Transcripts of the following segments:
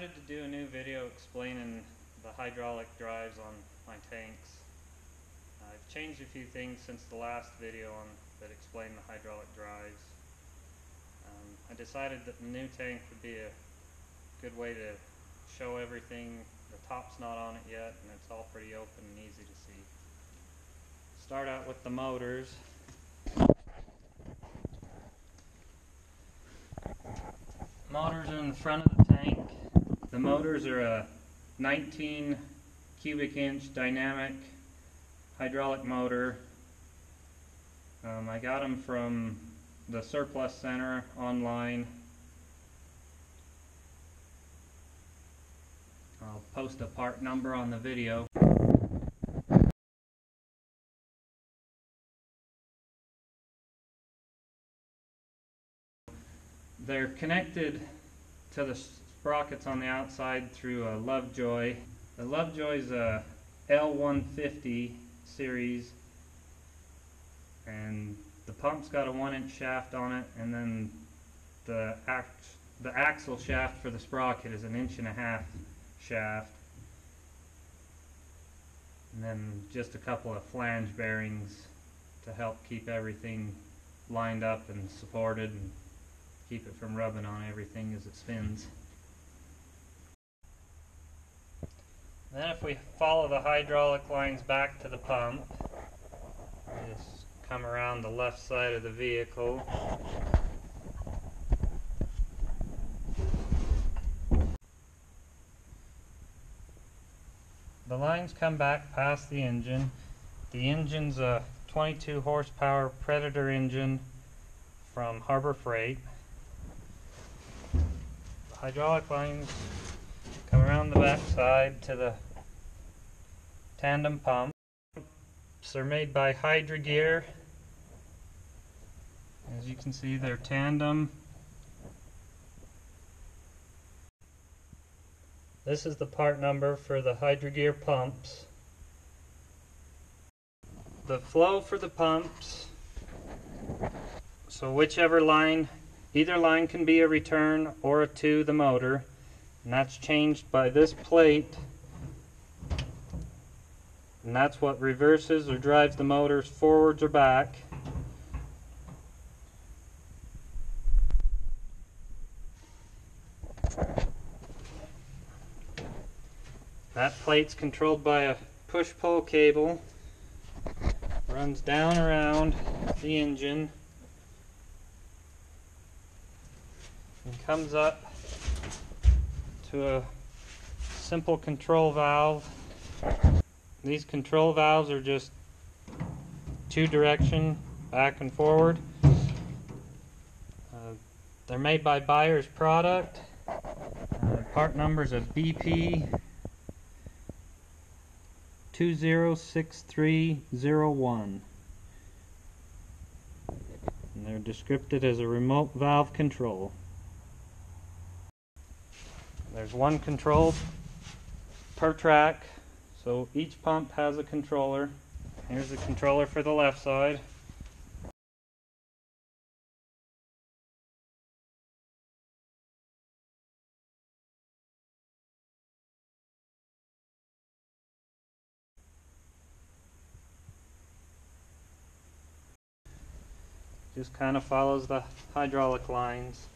decided to do a new video explaining the hydraulic drives on my tanks. I've changed a few things since the last video on that explained the hydraulic drives. Um, I decided that the new tank would be a good way to show everything. The top's not on it yet and it's all pretty open and easy to see. Start out with the motors. Motors are in the front of the tank. The motors are a 19 cubic inch dynamic hydraulic motor. Um, I got them from the surplus center online. I'll post a part number on the video. They're connected to the sprockets on the outside through a Lovejoy. The Lovejoy is a L150 series and the pump's got a one inch shaft on it and then the act the axle shaft for the sprocket is an inch and a half shaft and then just a couple of flange bearings to help keep everything lined up and supported and keep it from rubbing on everything as it spins. Then if we follow the hydraulic lines back to the pump, just come around the left side of the vehicle. The lines come back past the engine. The engine's a 22 horsepower Predator engine from Harbor Freight. The hydraulic lines come around the back side to the tandem pump. They're made by Hydro-Gear. As you can see, they're tandem. This is the part number for the Hydro-Gear pumps. The flow for the pumps, so whichever line, either line can be a return or a to the motor, and that's changed by this plate and that's what reverses or drives the motors forwards or back. That plate's controlled by a push-pull cable. Runs down around the engine and comes up to a simple control valve these control valves are just two direction, back and forward. Uh, they're made by Buyers Product. Uh, part number is a BP 206301. And they're described as a remote valve control. There's one control per track so each pump has a controller. Here's the controller for the left side. Just kind of follows the hydraulic lines.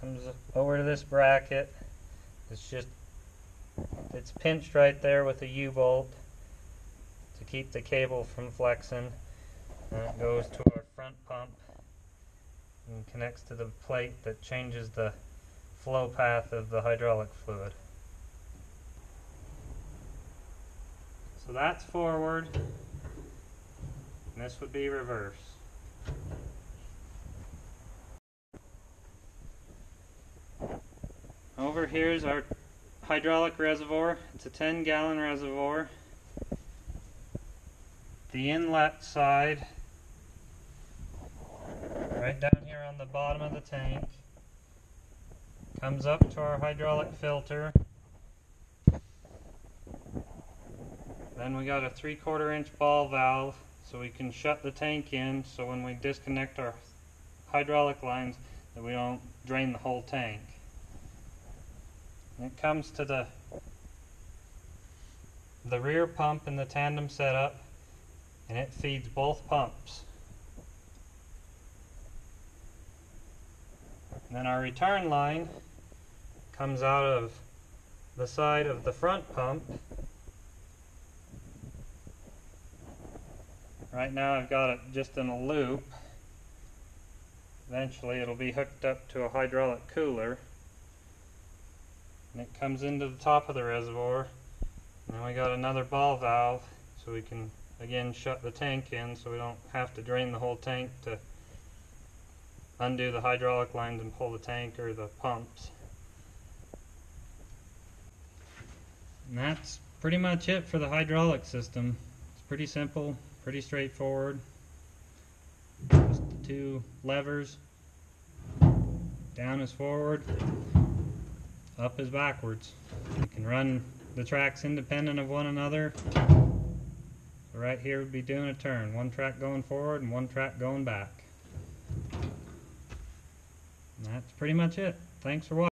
Comes over to this bracket. It's just it's pinched right there with a U-bolt to keep the cable from flexing. And it goes to our front pump and connects to the plate that changes the flow path of the hydraulic fluid. So that's forward, and this would be reverse. Over here is our hydraulic reservoir. It's a 10 gallon reservoir. The inlet side, right down here on the bottom of the tank, comes up to our hydraulic filter. Then we got a 3 quarter inch ball valve so we can shut the tank in so when we disconnect our hydraulic lines that we don't drain the whole tank. And it comes to the the rear pump in the tandem setup and it feeds both pumps. And then our return line comes out of the side of the front pump. Right now I've got it just in a loop. Eventually it'll be hooked up to a hydraulic cooler. And it comes into the top of the reservoir. And then we got another ball valve so we can again shut the tank in so we don't have to drain the whole tank to undo the hydraulic lines and pull the tank or the pumps. And that's pretty much it for the hydraulic system. It's pretty simple, pretty straightforward. Just the two levers. Down is forward, up is backwards. You can run the tracks independent of one another. So right here would be doing a turn. One track going forward and one track going back. And that's pretty much it. Thanks for watching.